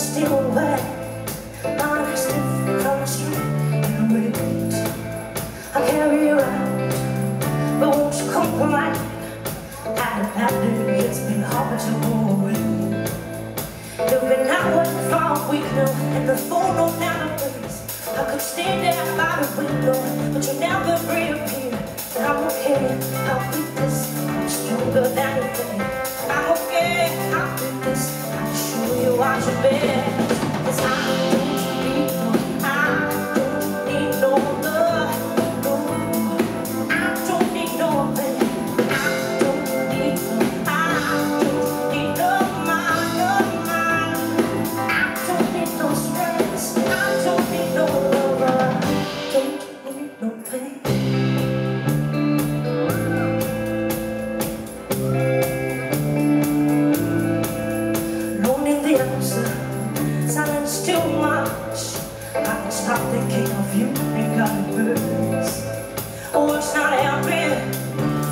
still wet On the street. you and wait I carry you out But won't you come right Out of it's been hard to hold You've been out waiting for a week now And before I could stand there by the window But you never reappear And I'm okay, Oh, it's not helping.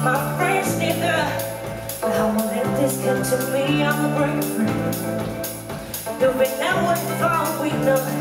My friends neither. But I won't let this get to me. I'm a great friend. You've been that way for we know.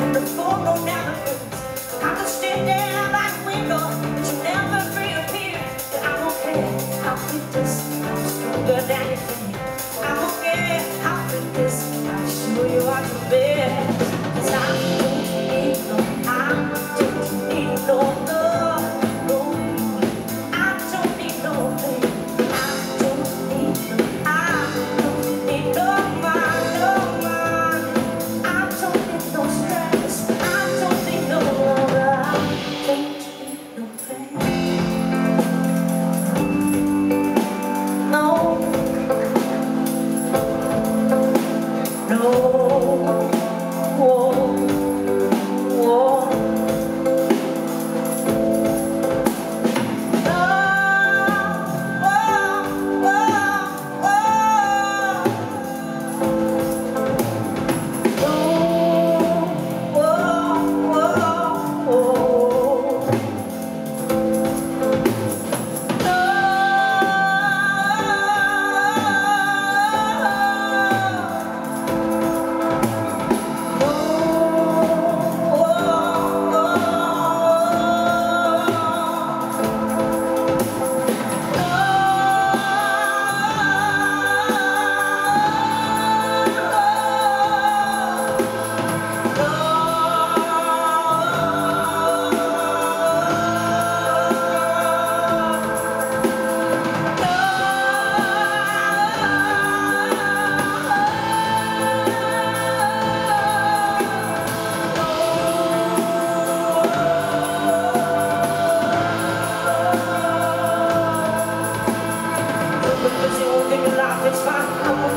Como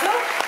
So